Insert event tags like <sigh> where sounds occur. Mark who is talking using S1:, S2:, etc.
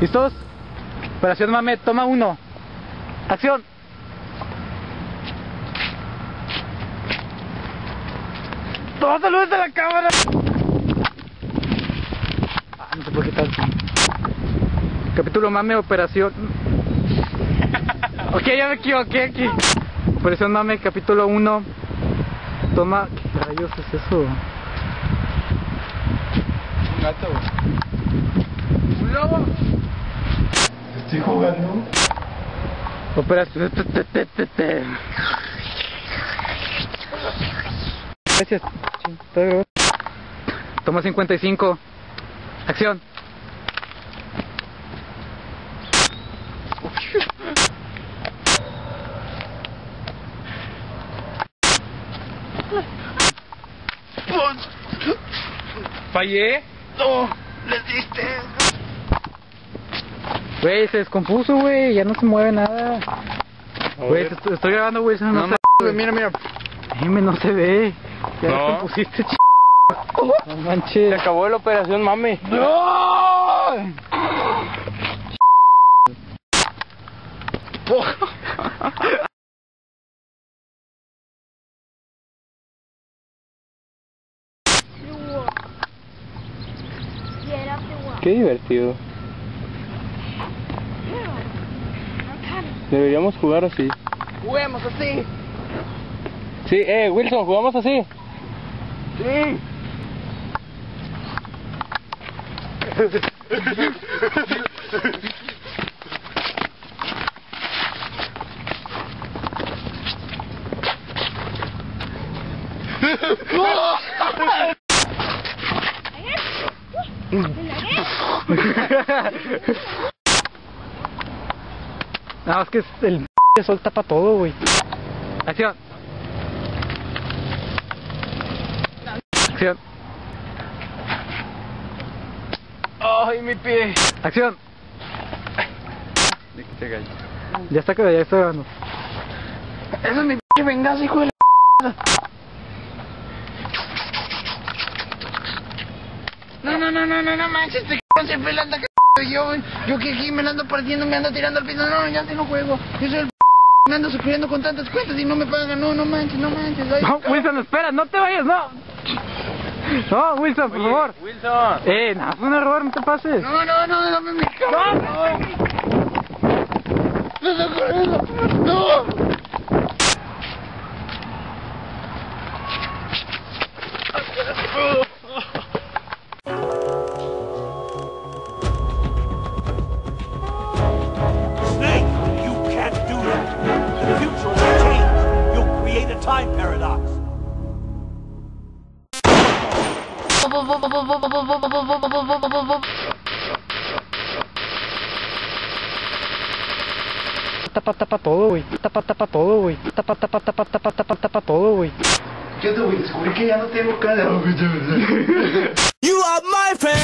S1: ¿Listos? Operación Mame, toma uno. Acción. Toma saludos de la cámara. Ah, no se puede quitar. Capítulo Mame, operación. ok, ya me equivoqué aquí. Operación Mame, capítulo 1. Toma. ¿Qué rayos es eso?
S2: Un gato. Un lobo. Estoy jugando.
S1: Operación. Gracias. Toma 55. Acción.
S2: Fallé. No, le diste.
S1: Güey, se descompuso, güey. Ya no se mueve nada. Güey, te estoy, estoy grabando, güey. Eso no,
S2: No,
S1: se
S2: mira, mira.
S1: Dime, no se ve. Ya
S2: No.
S1: descompusiste, ch... <laughs> No
S2: Se
S1: manches.
S2: acabó la operación, mame.
S1: ¡No! <laughs>
S2: Qué divertido. Deberíamos jugar así.
S3: Juguemos así.
S2: Sí, eh, Wilson, jugamos así.
S3: Sí. <laughs>
S1: No, es que el <laughs> sol tapa todo, güey. Acción. Acción.
S2: Ay, mi pie.
S1: Acción. Ya está, ya está grabando.
S2: Eso es mi p <laughs> venganza, hijo de la <laughs> No, no, no, no, no, no manches, este c siempre le anda yo, yo que aquí me la ando partiendo, me ando tirando al piso, no, ya te no juego, yo soy el p me ando suscribiendo con tantas cuentas y no me pagan, no, no manches, no manches, ay,
S1: No, Wilson, espera, no te vayas, no. No, Wilson, por favor.
S2: Wilson.
S1: Eh, nada, fue un error, no te pases.
S2: No, no, no, dame mi cámara. No, no, no, no.
S4: Snake,
S1: güey.
S2: ¿Qué onda, güey? Descubrí que ya no tengo cara.
S5: You are my friend